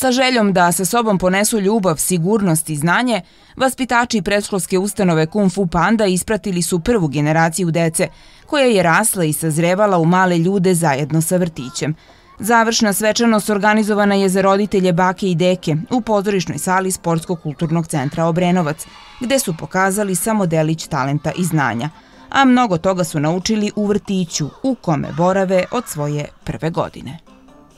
Sa željom da sa sobom ponesu ljubav, sigurnost i znanje, vaspitači predškolske ustanove Kung Fu Panda ispratili su prvu generaciju dece, koja je rasla i sazrevala u male ljude zajedno sa vrtićem. Završna svečanost organizovana je za roditelje bake i deke u pozorišnoj sali Sportsko-kulturnog centra Obrenovac, gde su pokazali samo delić talenta i znanja, a mnogo toga su naučili u vrtiću u kome borave od svoje prve godine.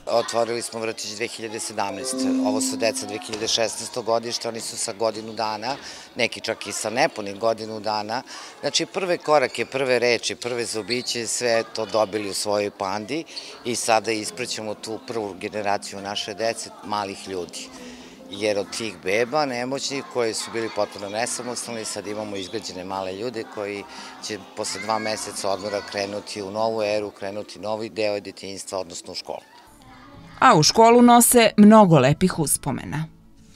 Otvorili smo vrtić 2017. Ovo su deca 2016. godište, oni su sa godinu dana, neki čak i sa nepunih godinu dana. Znači prve korake, prve reči, prve zubiće, sve to dobili u svojoj pandi i sada isprećemo tu prvu generaciju naše dece, malih ljudi jer od tih beba nemoćnih koji su bili potpuno nesamostalni, sad imamo izgrađene male ljude koji će posle dva meseca odmora krenuti u novu eru, krenuti novi deo detinjstva, odnosno u školu a u školu nose mnogo lepih uspomena.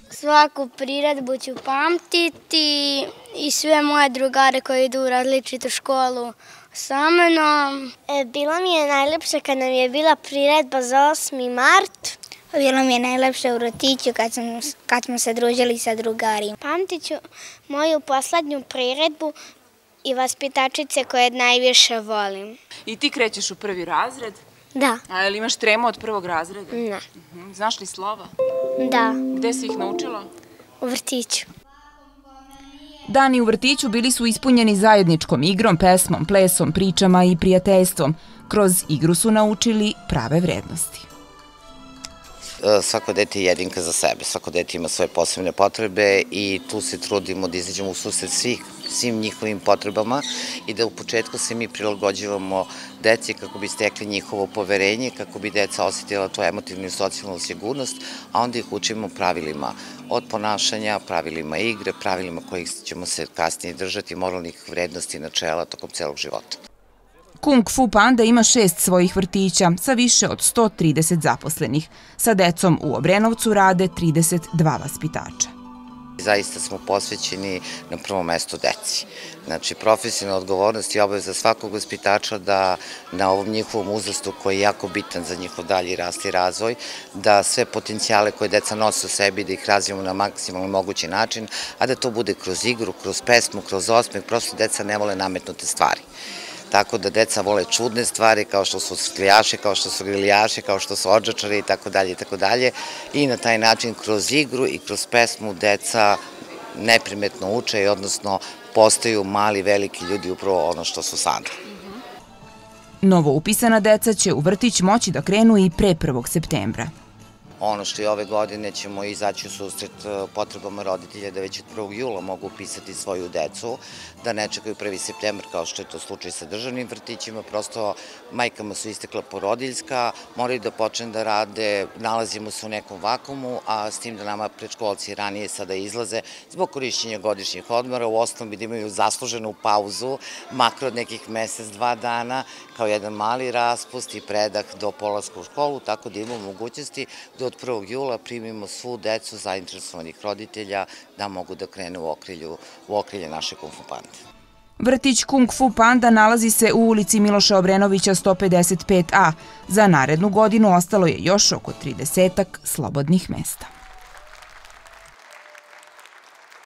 Svaku priredbu ću pamtiti i sve moje drugare koji idu u različitu školu sa mnom. E, bilo mi je najlepše kad nam je bila priredba za 8. mart. Bilo mi je najlepše u rotiću kad, sam, kad smo se družili sa drugarima. Pamtit ću moju poslednju priredbu i vaspitačice koje najviše volim. I ti krećeš u prvi razred? Da. A je li imaš tremu od prvog razreda? Ne. Mhm. Znaš li slova? Da. Gde si ih naučila? U vrtiću. Dani u vrtiću bili su ispunjeni zajedničkom igrom, pesmom, plesom, pričama i prijateljstvom. Kroz igru su naučili prave vrednosti. E, svako dete je jedinka za sebe, svako dete ima svoje posebne potrebe i tu se trudimo da izađemo u susret svih, svim njihovim potrebama i da u početku se mi prilagođavamo deci kako bi stekli njihovo poverenje, kako bi deca osetila tu emotivnu i socijalnu sigurnost, a onda ih učimo pravilima od ponašanja, pravilima igre, pravilima kojih ćemo se kasnije držati, moralnih vrednosti i načela tokom celog života. Kung Fu Panda ima šest svojih vrtića sa više od 130 zaposlenih. Sa decom u Obrenovcu rade 32 vaspitača. Zaista smo posvećeni na prvo mesto deci. Znači, profesionalna odgovornost i obaveza svakog vaspitača da na ovom njihovom uzrastu koji je jako bitan za njihov dalji rast i razvoj, da sve potencijale koje deca nose u sebi, da ih razvijemo na maksimalno mogući način, a da to bude kroz igru, kroz pesmu, kroz osmeh, prosto deca ne vole nametnute stvari tako da deca vole čudne stvari kao što su skljaše, kao što su griljaše, kao što su ođačari i tako dalje i tako dalje i na taj način kroz igru i kroz pesmu deca neprimetno uče i odnosno postaju mali veliki ljudi upravo ono što su sada. Novo upisana deca će u vrtić moći da krenu i pre 1. septembra. Ono što i ove godine ćemo izaći u susret e, potrebama roditelja da već od 1. jula mogu upisati svoju decu, da ne čekaju 1. septembar kao što je to slučaj sa državnim vrtićima, prosto majkama su istekla porodiljska, moraju da počne da rade, nalazimo se u nekom vakumu, a s tim da nama prečkolci ranije sada izlaze zbog korišćenja godišnjih odmora, u osnovom bi da imaju zasluženu pauzu, makro od nekih mesec, dva dana, kao jedan mali raspust i predah do polaska u školu, tako da imamo mogućnosti da od 1. jula primimo svu decu zainteresovanih roditelja da mogu da krenu u u okrilje naše Kung Fu Pande. Vrtić Kung Fu Panda nalazi se u ulici Miloša Obrenovića 155A. Za narednu godinu ostalo je još oko 30 slobodnih mesta.